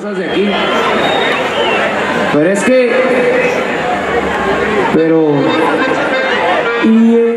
cosas de aquí. Pero es que. Pero. Y es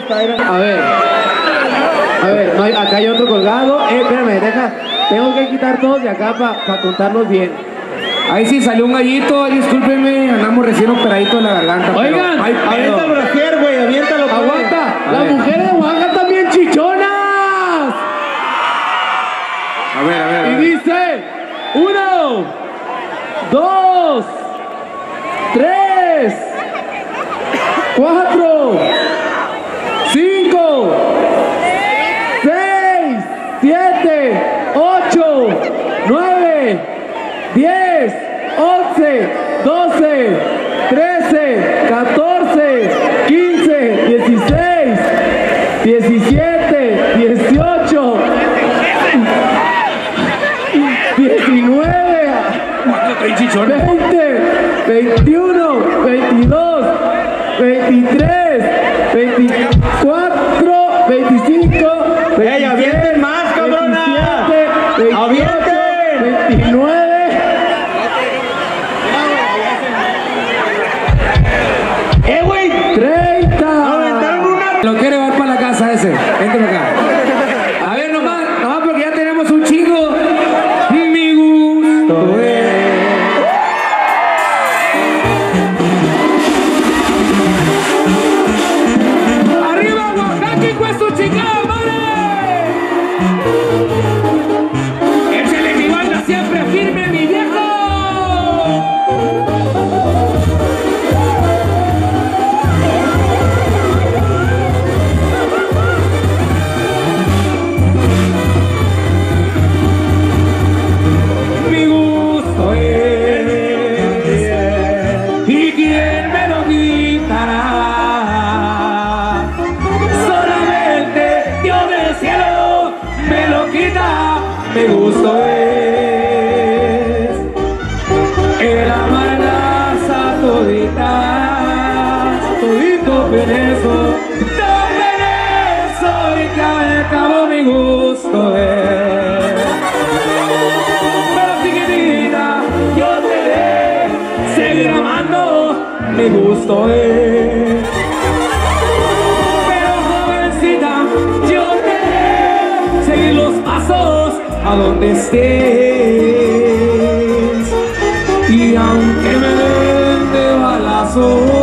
A ver. A ver, no hay- acá hay otro colgado. Eh, espérame, deja. Tengo que quitar todos de acá para contarlos bien. Ahí sí salió un gallito, ay, discúlpenme, andamos recién operadito de la garganta. Oigan. Avienta el brasier, güey, aviéntalo. pues. Aguanta, las mujeres de Oaxaca también chichonas. A ver, a ver. a Y ver. dice, uno, dos, tres, cuatro, cinco, seis, 7, 8, 9, 10, 11, 12, 13, 14, 15, 16, 17, 18, 19, Trae chichona. 20, 21, 22, 23, 24, 25, ¡Ey, avienten más, cabrona! 27, 28, ¡Avienten! 29. Hijo de todito perezo no perezo y que al cabo mi gusto es pero chiquitita, yo te seguir amando, mi gusto es. Pero jovencita, yo te seguir los pasos a donde estés. Y aunque me den de balazos,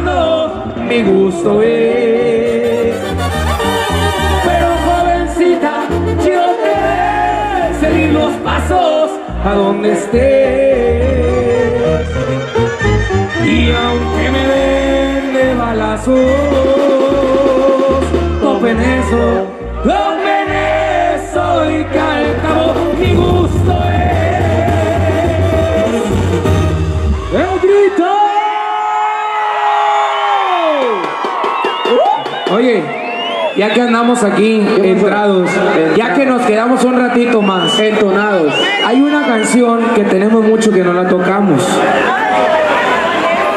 amando, mi gusto es. Pero jovencita, yo te seguir los pasos a donde estés. Y aunque me den de balazos, topen eso, topen ya que andamos aquí entrados, ya que nos quedamos un ratito más entonados, hay una canción que tenemos mucho que no la tocamos.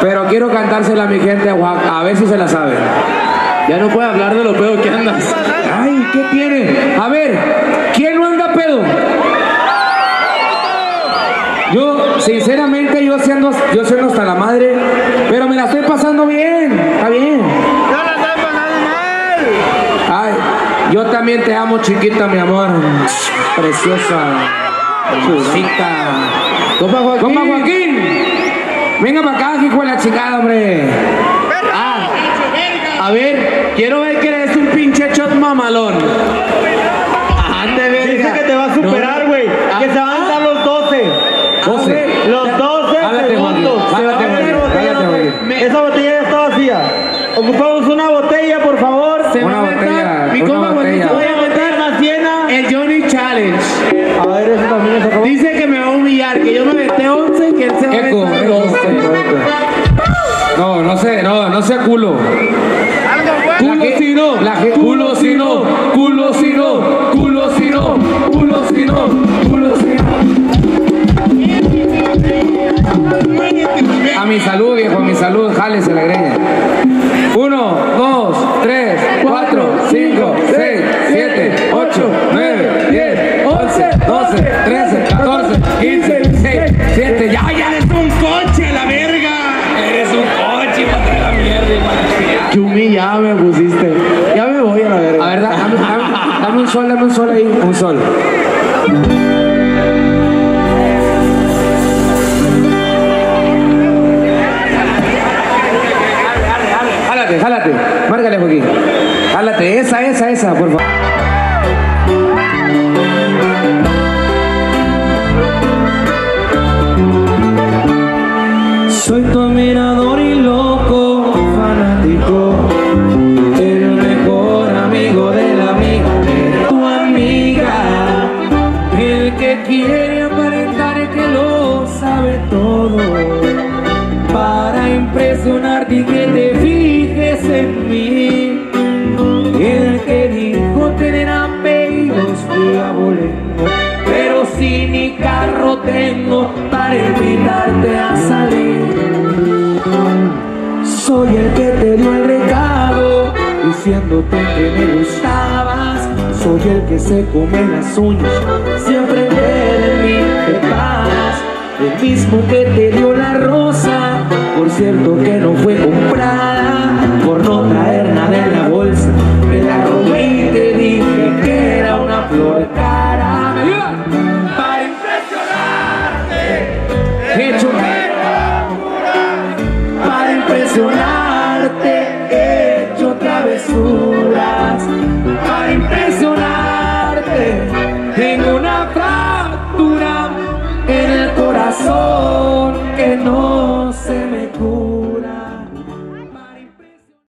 Pero quiero cantársela a mi gente de Oaxaca, a ver si se la saben. Ya no puede hablar de lo pedo que andas. Ay, ¿qué tiene? A ver, ¿quién no anda pedo? Yo, sinceramente, yo siendo, yo siendo hasta la madre, pero me la estoy pasando bien, está bien. Ay, yo también te amo, chiquita, mi amor. Preciosa. Chulita. Compa Joaquín. Compa Joaquín. Venga para acá, hijo de la chingada, hombre. Ah, a ver, quiero ver que eres un pinche shot mamalón. Ande, Dice verga. que te va a superar, güey. Que se van a dar los 12. 12. Los 12 Jálate, segundos. Esa botella ya está vacía. Ocupamos una botella, por favor. Se Una va a botella, mi compa botella. se Voy a meter aventar la llena. el Johnny Challenge. A ver, eso también se acabó. Dice que me va a humillar, que yo me metí 11 y que él se va a eco, 12. eco, eco. No, no sé, no, no sea culo. Culo si no, culo si no, culo si no, culo si no, culo si no, culo si no. A mi salud, viejo, a mi salud, jálese la greña. 1, 2, 3, 4, 5, 6, 7, 8, 9, 10, 11, 12, 13, 14, 15, 16, 7. ¡Ya, ya eres un coche, la verga! ¡Eres un coche, madre la mierda! ¡Qué humillado me Jálate, esa, esa, esa, por favor. Soy tu admirador y loco fanático, el mejor amigo de la amiga de tu amiga, el que quiere aparentar que lo sabe todo, para invitarte a salir. Soy el que te dio el recado, diciéndote que me gustabas. Soy el que se come las uñas, siempre que de mí te. El mismo que te dio la rosa, por cierto que no fue comprada, por no traer nada en la bolsa. Me la robé y te dije que era una flor. Hecho